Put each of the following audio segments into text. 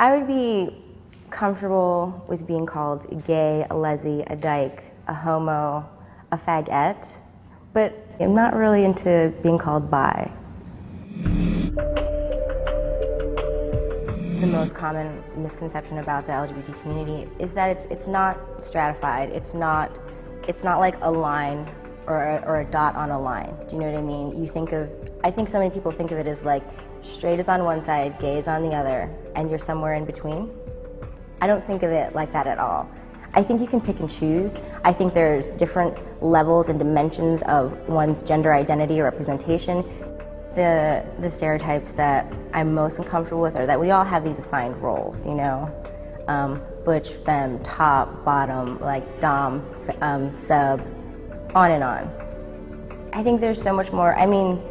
I would be comfortable with being called gay, a leslie, a dyke, a homo, a fagette, but I'm not really into being called bi. The most common misconception about the LGBT community is that it's, it's not stratified. It's not, it's not like a line or a, or a dot on a line. Do you know what I mean? You think of, I think so many people think of it as like straight is on one side, gay is on the other, and you're somewhere in between. I don't think of it like that at all. I think you can pick and choose. I think there's different levels and dimensions of one's gender identity or representation. The, the stereotypes that I'm most uncomfortable with are that we all have these assigned roles, you know? Um, butch, femme, top, bottom, like dom, um, sub, on and on. I think there's so much more. I mean,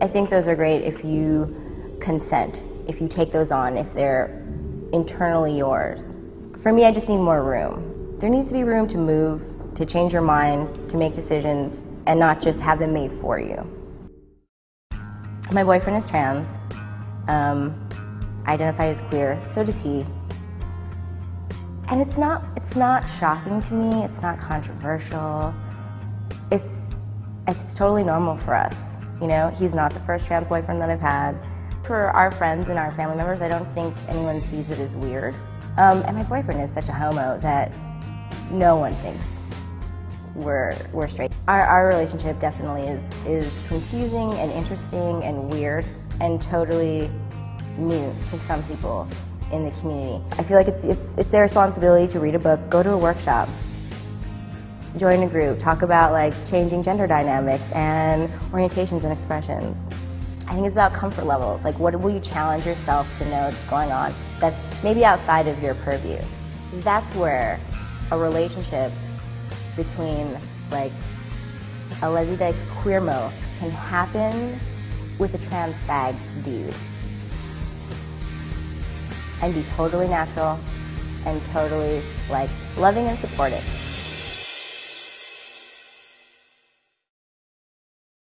I think those are great if you consent, if you take those on, if they're internally yours. For me, I just need more room. There needs to be room to move, to change your mind, to make decisions, and not just have them made for you. My boyfriend is trans. Um, I identify as queer, so does he. And it's not, it's not shocking to me, it's not controversial. It's, it's totally normal for us. You know, he's not the first trans boyfriend that I've had. For our friends and our family members, I don't think anyone sees it as weird. Um, and my boyfriend is such a homo that no one thinks we're, we're straight. Our, our relationship definitely is, is confusing and interesting and weird and totally new to some people in the community. I feel like it's, it's, it's their responsibility to read a book, go to a workshop, join a group, talk about like changing gender dynamics and orientations and expressions. I think it's about comfort levels. Like, what will you challenge yourself to know that's going on that's maybe outside of your purview? That's where a relationship between like a lesbian queer can happen with a trans fag dude and be totally natural and totally like loving and supportive.